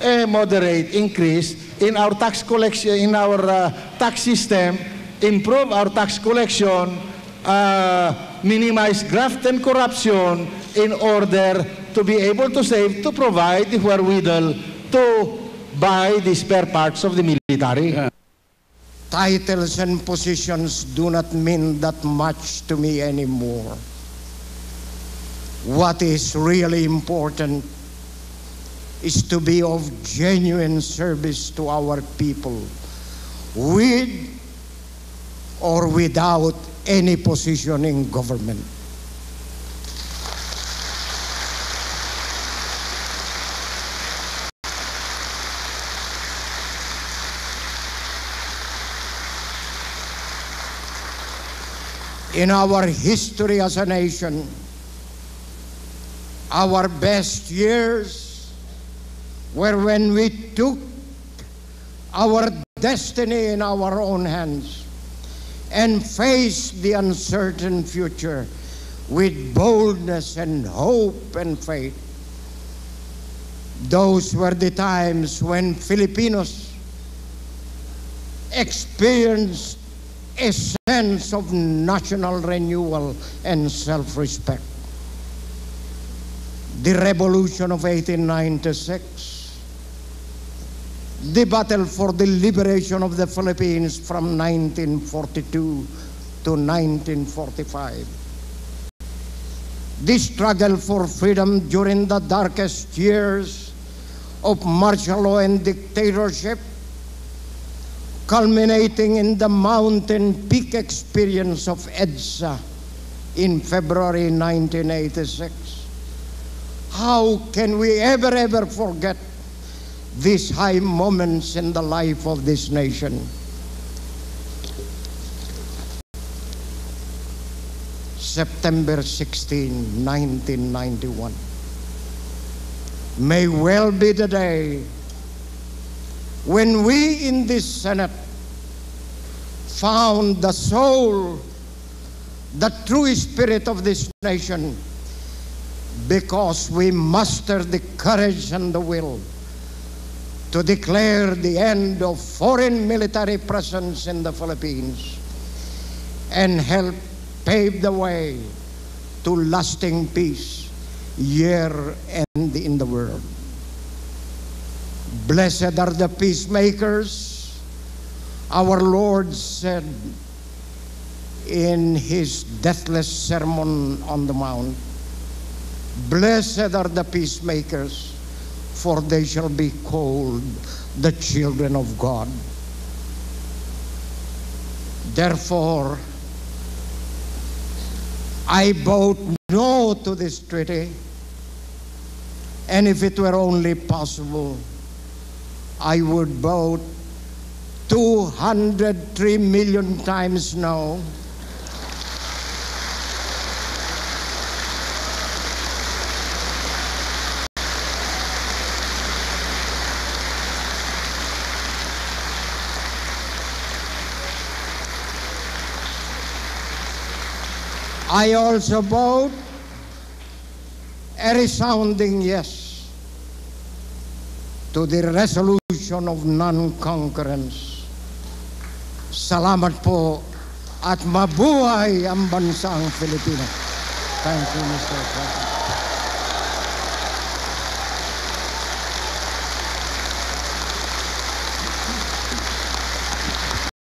a moderate increase in our tax collection, in our uh, tax system, improve our tax collection, uh, minimize graft and corruption in order to be able to save, to provide the wherewithal to buy the spare parts of the military. Yeah. Titles and positions do not mean that much to me anymore. What is really important is to be of genuine service to our people with or without any position in government. In our history as a nation, our best years were when we took our destiny in our own hands and faced the uncertain future with boldness and hope and faith. Those were the times when Filipinos experienced a sense of national renewal and self respect. The revolution of 1896, the battle for the liberation of the Philippines from 1942 to 1945, the struggle for freedom during the darkest years of martial law and dictatorship culminating in the mountain peak experience of EDSA in February 1986. How can we ever, ever forget these high moments in the life of this nation? September 16, 1991 may well be the day when we in this Senate found the soul, the true spirit of this nation, because we mustered the courage and the will to declare the end of foreign military presence in the Philippines and help pave the way to lasting peace here and in the world. Blessed are the peacemakers, our Lord said in his deathless sermon on the mount. Blessed are the peacemakers, for they shall be called the children of God. Therefore, I vote no to this treaty, and if it were only possible, I would vote 203 million times no. I also vote a resounding yes to the resolution of non-concurrence. Salamat po at mabuhay ang bansang Pilipinas. Thank you, Mr. President.